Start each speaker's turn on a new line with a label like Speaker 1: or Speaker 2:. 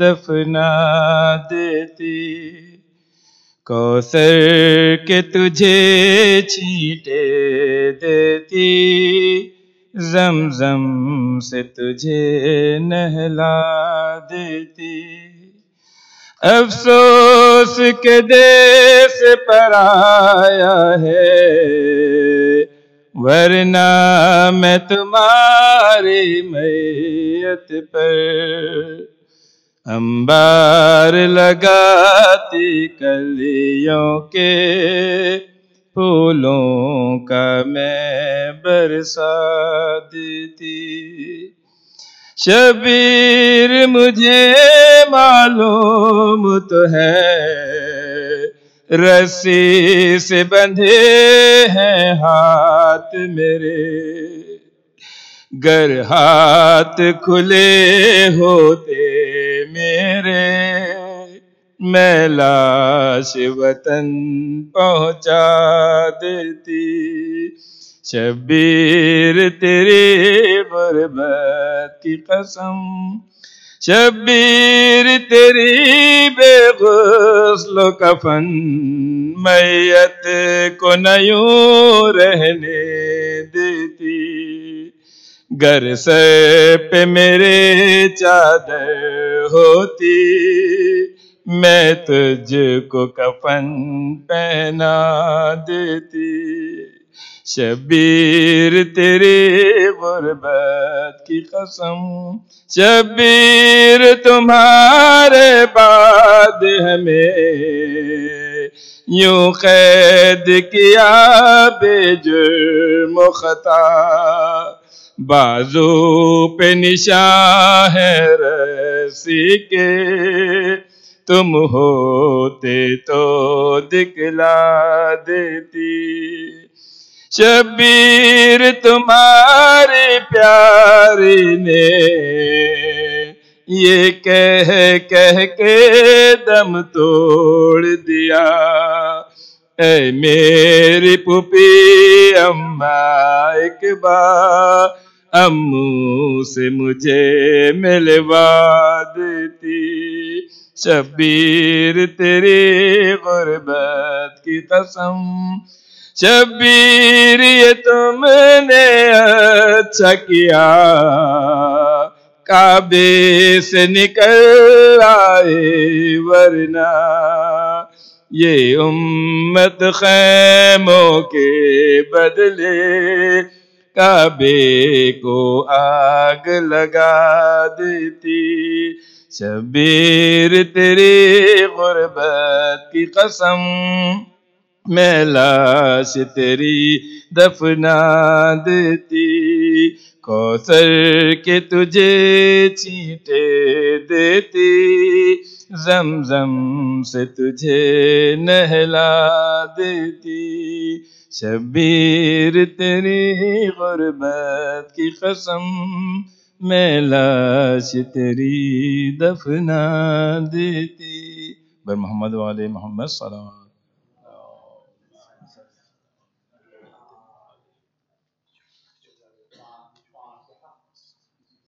Speaker 1: دفنا دیتی۔ کوثر کے تجھے چھینٹے دیتی۔ زمزم سے تجھے نہلا دیتی۔ افسوس کے دیس پر آیا ہے۔ ورنہ میں تمہاری میت پر امبار لگاتی کلیوں کے پھولوں کا میں برسا دیتی۔ شبیر مجھے معلوم تو ہے، رسی سے بندھے ہیں ہاتھ میرے۔ گر ہاتھ کھلے ہوتے میں لاش وطن پہنچا دیتی۔ شبیر تیری بربت کی قسم۔ شبیر تیری بے غسل و کفن۔ میت کو نیوں رہنے دیتی۔ گر سے پہ میرے چادر ہوتی۔ میں تجھ کو کفن پہنا دیتی۔ شبیر تیری غربت کی قسم۔ شبیر تمہارے بعد ہمیں یوں قید کیا بے جرم و خطا۔ بازو پہ نشان ہے رسی کے۔ تم ہوتے تو دکھلا دیتی۔ شبیر تمہاری پیاری نے یہ کہہ کہہ کے دم توڑ دیا۔ اے میری پپی اماں ایک امو سے مجھے ملوا دیتی۔ شبیر تیری غربت کی قسم۔ شبیر، یہ تم نے اچھا کیا۔ کعبے سے نکل آئے ورنہ یہ امت خیموں کے بدلے۔ کعبے کو آگ لگا دیتی۔ شبیر تیری غربت کی قسم، میں لاش تیری دفنا دیتی، کوثر کے تجھے چیٹے دیتی، زمزم سے تجھے نہلا دیتی۔ شبیر تیری غربت کی قسم میں لاش تیری دفنا دیتی۔ بر محمد والے محمد صلی اللہ